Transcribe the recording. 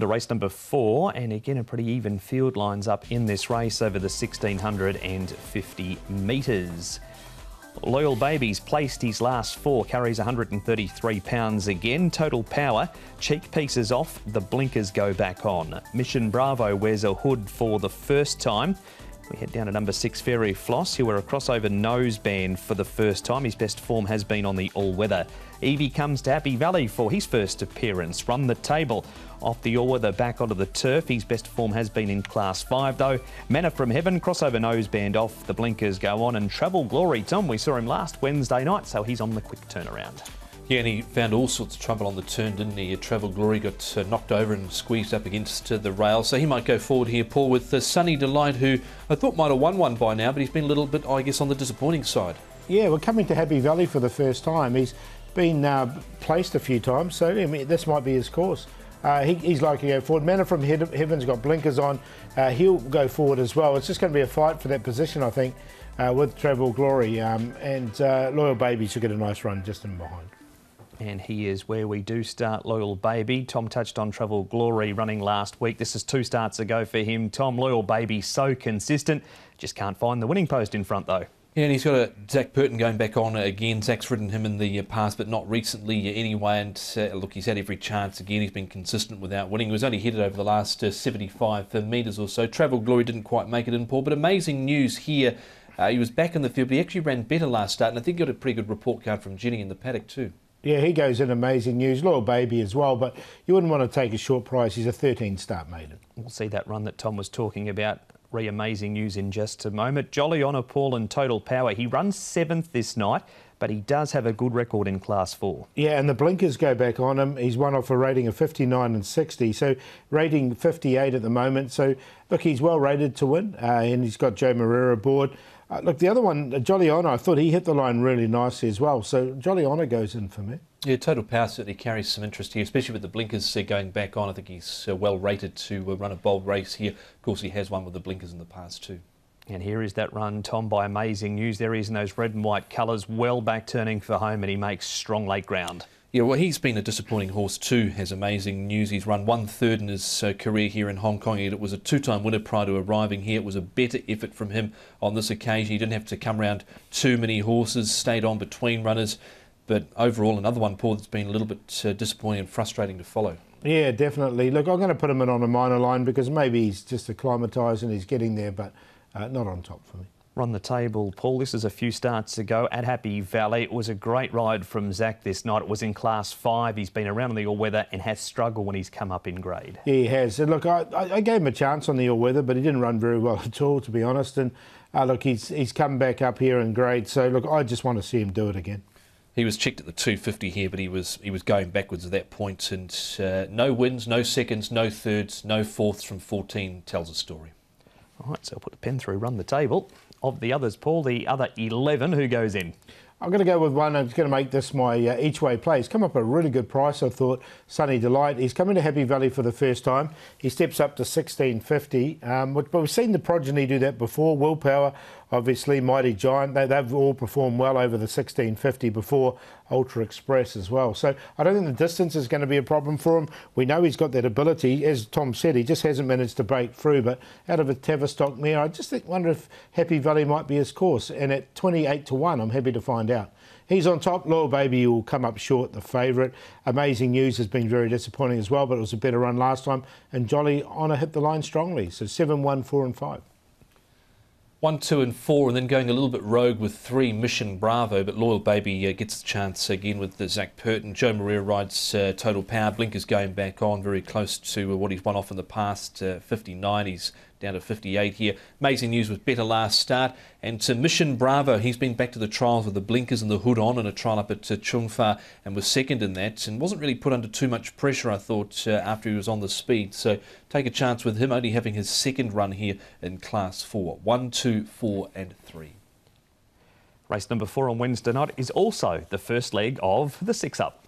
to race number four, and again, a pretty even field lines up in this race over the 1650 metres. Loyal Baby's placed his last four, carries 133 pounds again. Total power, cheek pieces off, the blinkers go back on. Mission Bravo wears a hood for the first time. We head down to number six, Fairy Floss, who wear a crossover noseband for the first time. His best form has been on the all-weather. Evie comes to Happy Valley for his first appearance. Run the table off the all-weather back onto the turf. His best form has been in Class 5 though. Manna from Heaven, crossover noseband off. The blinkers go on and Travel Glory. Tom, we saw him last Wednesday night, so he's on the quick turnaround. Yeah, and he found all sorts of trouble on the turn, didn't he? Travel Glory got uh, knocked over and squeezed up against uh, the rail, so he might go forward here, Paul, with uh, Sunny Delight, who I thought might have won one by now, but he's been a little bit, I guess, on the disappointing side. Yeah, we're coming to Happy Valley for the first time. He's been uh, placed a few times, so I mean, this might be his course. Uh, he, he's likely to go forward. Manna from Heaven's got blinkers on. Uh, he'll go forward as well. It's just going to be a fight for that position, I think, uh, with Travel Glory. Um, and uh, Loyal Baby should get a nice run just in behind and he is where we do start Loyal Baby. Tom touched on Travel Glory running last week. This is two starts ago for him. Tom, Loyal Baby, so consistent. Just can't find the winning post in front, though. Yeah, and he's got a Zac Purton going back on again. Zac's ridden him in the past, but not recently anyway. And uh, look, he's had every chance again. He's been consistent without winning. He was only headed over the last uh, 75 metres or so. Travel Glory didn't quite make it in, Paul. But amazing news here. Uh, he was back in the field, but he actually ran better last start. And I think he got a pretty good report card from Jenny in the paddock too. Yeah, he goes in amazing news. Loyal baby as well, but you wouldn't want to take a short price. He's a 13 start maiden. We'll see that run that Tom was talking about. Re amazing news in just a moment. Jolly Honour Paul and Total Power. He runs seventh this night, but he does have a good record in Class 4. Yeah, and the blinkers go back on him. He's won off a rating of 59 and 60, so rating 58 at the moment. So, look, he's well rated to win, uh, and he's got Joe Moreira aboard. Uh, look, the other one, uh, Jolly Honour, I thought he hit the line really nicely as well. So Jolly Honour goes in for me. Yeah, Total Power certainly carries some interest here, especially with the blinkers uh, going back on. I think he's uh, well rated to uh, run a bold race here. Of course, he has won with the blinkers in the past too. And here is that run, Tom, by amazing news. There he is in those red and white colours, well back turning for home, and he makes strong late ground. Yeah, well, he's been a disappointing horse too. Has amazing news. He's run one third in his uh, career here in Hong Kong. It was a two-time winner prior to arriving here. It was a better effort from him on this occasion. He didn't have to come around too many horses. Stayed on between runners, but overall, another one, Paul, that's been a little bit uh, disappointing and frustrating to follow. Yeah, definitely. Look, I'm going to put him in on a minor line because maybe he's just acclimatised and he's getting there, but uh, not on top for me run the table, Paul. This is a few starts ago at Happy Valley. It was a great ride from Zac this night. It was in Class 5. He's been around on the all-weather and has struggled when he's come up in grade. Yeah, he has. And look, I, I gave him a chance on the all-weather, but he didn't run very well at all, to be honest. And uh, look, he's, he's come back up here in grade. So, look, I just want to see him do it again. He was checked at the 250 here, but he was he was going backwards at that point. point, and uh, no wins, no seconds, no thirds, no fourths from 14 tells a story. All right, so I'll put the pen through, run the table of the others, Paul, the other 11, who goes in? I'm going to go with one. I'm going to make this my uh, each way play. He's come up at a really good price, I thought. Sunny Delight. He's coming to Happy Valley for the first time. He steps up to 1650. Um, but we've seen the progeny do that before. Willpower obviously Mighty Giant. They, have all performed well over the 1650 before Ultra Express as well. So I don't think the distance is going to be a problem for him. We know he's got that ability. As Tom said, he just hasn't managed to break through. But out of a Tavistock mare, I just think, wonder if Happy Valley might be his course. And at 28 to 1, I'm happy to find out. He's on top. Loyal Baby will come up short, the favourite. Amazing News has been very disappointing as well, but it was a better run last time. And Jolly Honour hit the line strongly. So 7, 1, 4 and 5 one, two, and four, and then going a little bit rogue with three, Mission Bravo. But Loyal Baby uh, gets the chance again with the Zac Purton. Joe Moreira rides uh, Total Power. Blinkers going back on, very close to uh, what he's won off in the past, uh, 59. Down to 58 here. Amazing news with better last start. And to Mission Bravo, he's been back to the trials with the blinkers and the hood on in a trial up at uh, Conghua and was second in that and wasn't really put under too much pressure, I thought, uh, after he was on the speed. So take a chance with him only having his second run here in Class 4. 1, 2, 4 and 3. Race number four on Wednesday night is also the first leg of the six up.